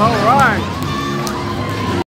All right.